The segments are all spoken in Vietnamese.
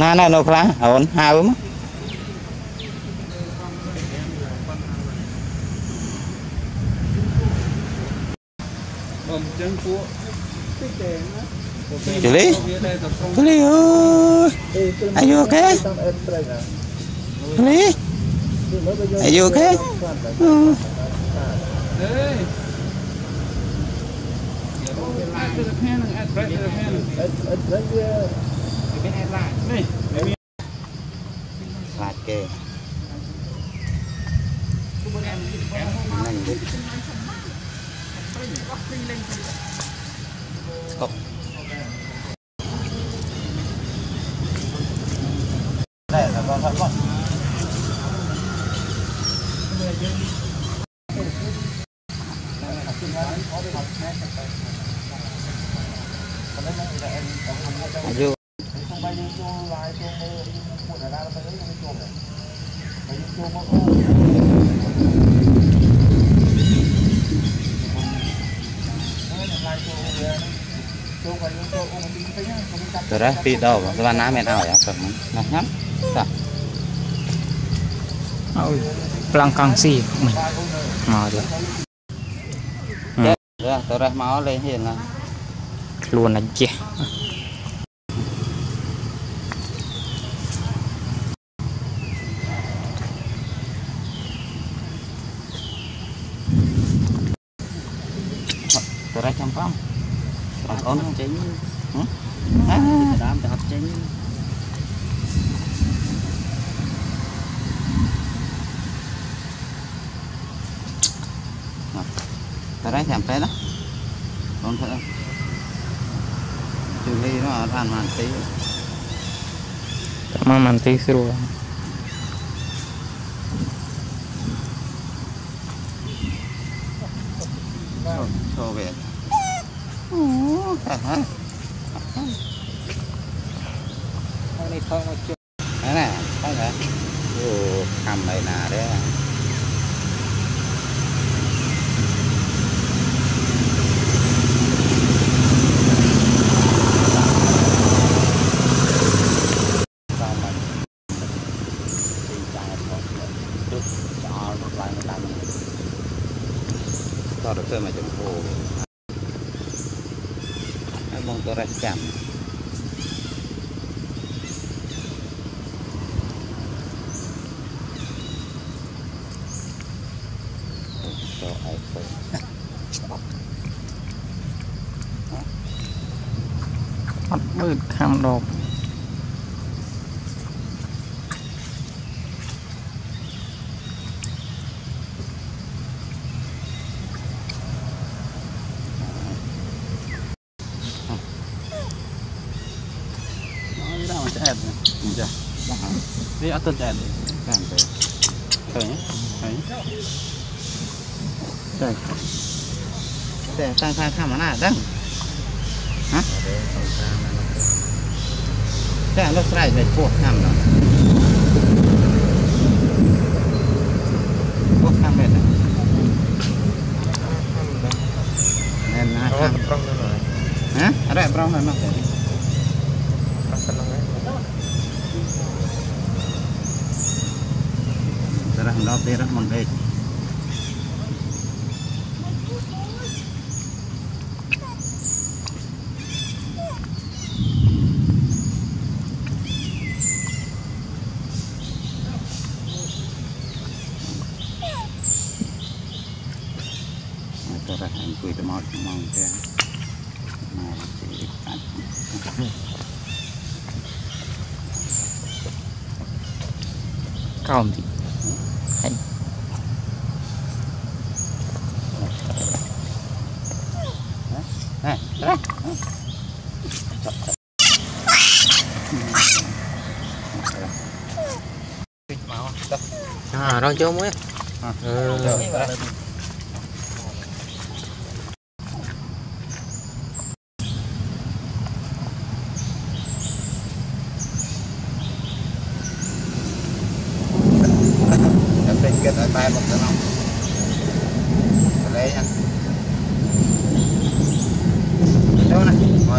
ណានៅនៅខ្លះអូនហៅមក បំចឹងពួកតិចទេណា ជលី វាតែតែប្រុង ជលីអើយ Are you okay? ជលី Are you okay? អឺ អេ bên em lại này đấy lạt kê cọc đây là con thằng con ដល់ទៅខ្ញុំជួបហើយខ្ញុំជួបមកអូតើរ៉ះពីដបស្វាណាមែនឲ្យអត់ហ្នឹងណាស់ណាសោះអូយប្លង់កង់ស៊ីមិនមកទៀតតើរ៉ះតើរ៉ះមកលេងហ៊ានណាខ្លួនអាចេះ con không chính. À. đám cho học chính. Cái đấy thèm phết đó con thơ trừ khi nó ăn màn tí Cảm ơn màn tí rồi Oh, so bad. ห้องนี้ท้องมาจุดนั่นน่ะท้องเหรอโอ้ทำไรนาเด้อก็ดรมาจนโพ ក៏រះចាំចូលអីទៅអត់មើលខាងដប Ini atau jadi? Sampai. Tanya. Tanya. Tanya. Tanya. Tanya. Tanya. Tanya. Tanya. Tanya. Hah? Tanya. Lo serai dari pok ham lah. Pok ham beda. Nen ham. Hah? Ada berapa nama? Pas tenang ya. Ndop dia mon baik. Serah anh cùi tao mót mong thế. Mà à đang chưa mới ừ. Hãy subscribe cho kênh Ghiền Mì Gõ Để không bỏ lỡ những video hấp dẫn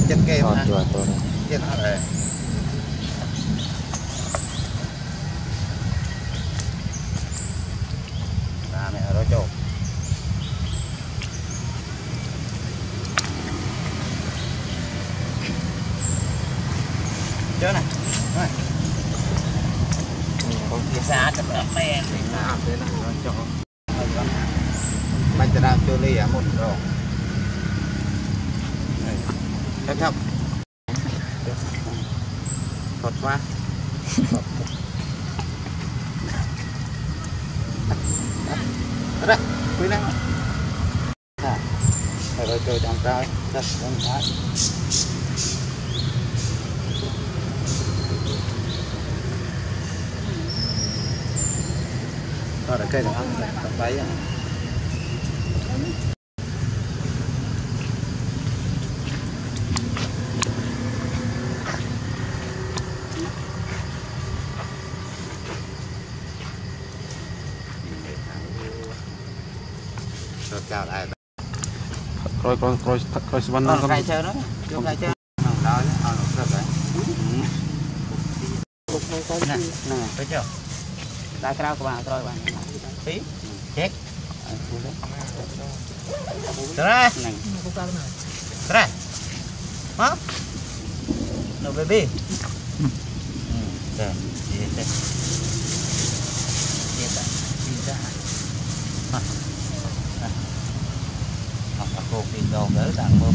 ត់ចិត្តគេណាអត់ចូលចិត្តអត់ហើយតាមនេះរត់ចូលចូលណាហើយខ្ញុំពិសាចិត្តអត់មែនណាអត់ទេណារត់ចូលបាច់ទៅដើមចូលលីអាមុនត្រង់ cẩn thận thuật quá. Đó quý năng. Rồi tôi đang ra rất đang ra rồi cây được ăn tầm bấy à. sao đây rồi rồi rồi rồi sân nó chơi nữa không chơi chơi nó đó nó được đấy. Cục nó có nè thấy chưa? Đại cao của bạn rồi bạn tí. Chết. Ra ra má. Nó baby. Dạ, dạ, dạ. Dạ, គោពីដងទៅដាក់មើល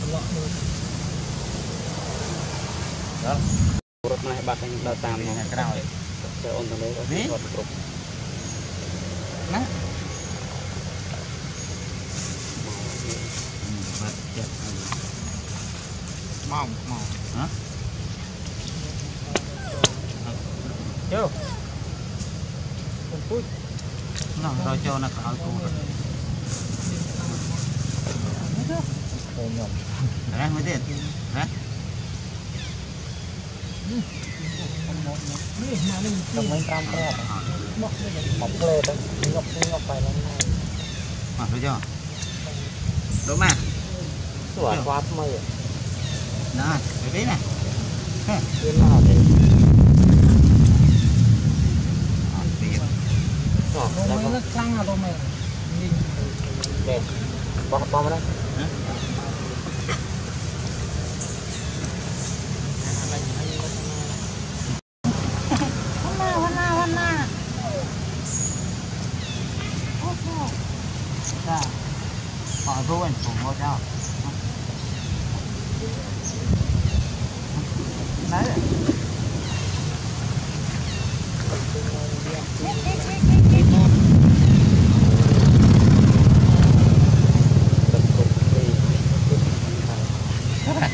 ត្រឡប់មើលដល់រត់ណាស់បាត់ខ្ញុំដើរតាមមកក្រោយទៅអូនទៅលើគាត់គ្រប់ណាបាត់ចិត្តម៉ោងម៉ោងហ៎ចូលពុជណោះដល់ចូលនៅក្រោយកូន Ra mới tiệt. À? Hả? Trong mấy trăm rồi. Một lê đó, nhọc nhọc phải lắm này. Mà thấy chưa? Đúng mà. Tuổi quá mày. Đó, cái đấy này. Cái nào đấy. Đó, nó căng à đâu mày nè bỏ hộp bom đó Họ ruin của ngôi đâu Đấy. Này.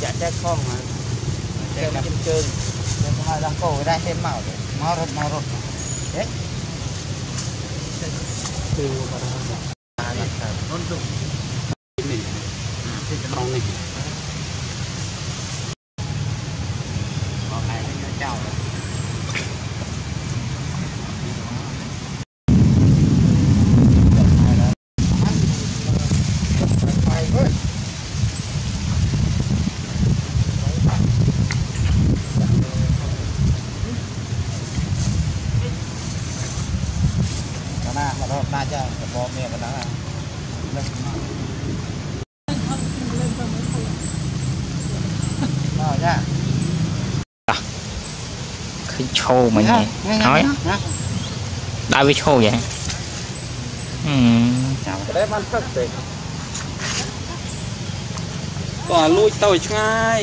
dạ chết con mà chết chân trơn nhưng mà đang cổ đây thêm màu để mau rột mau rột đấy từ mà ចាប្រព័ន្ធមានប៉ុណ្ណឹងហ្នឹងអូចាឃើញឈោមិញហើយដើរវាឈោយ៉ាងអឺចាំតែបានព្រឹកទេក៏លួចទៅឆ្ងាយ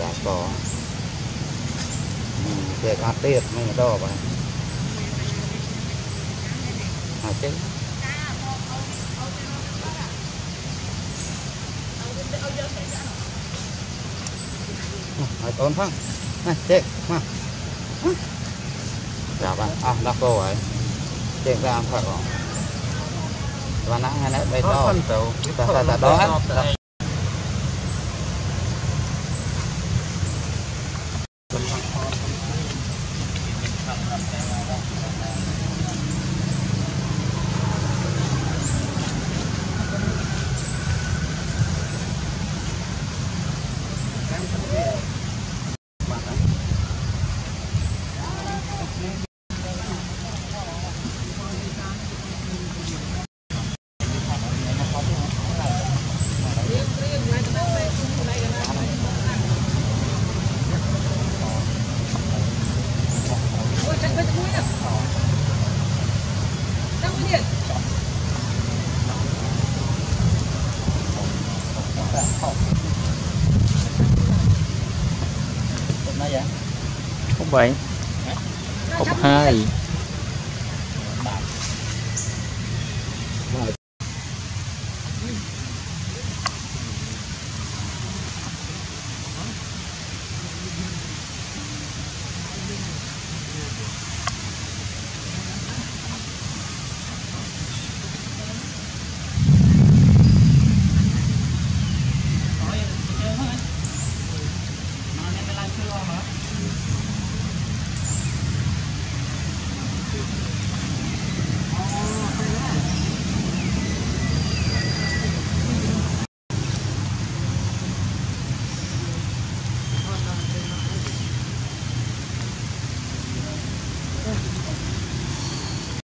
បាទបងតែអត់ទៀតមិនដបបាទ chứ Hãy tốn phong này chết mà. Dạ bạn à đọc câu ấy chết ra thật rồi và nãy hay nãy đây to. ta ta ta đó vậy? Có hai